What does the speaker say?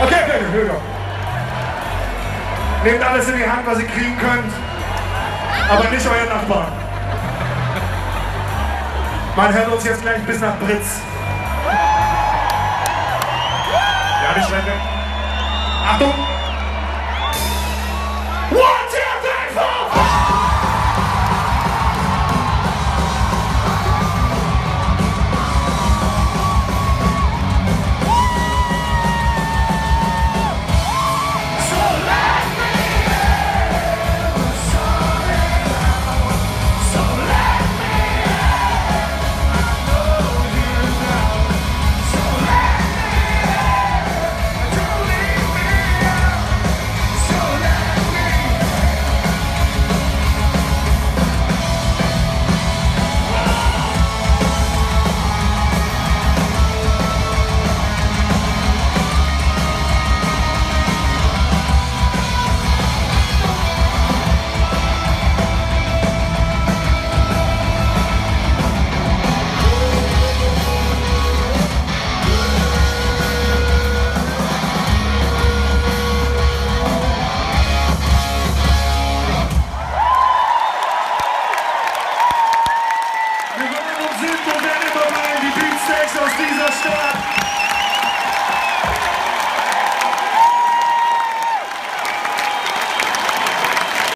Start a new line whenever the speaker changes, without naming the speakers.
Okay, okay, okay. Nehmt alles in die Hand, was ihr kriegen könnt. Aber nicht euer Nachbarn. Man hört uns jetzt gleich bis nach Britz. Ja, nicht weg. Achtung! ました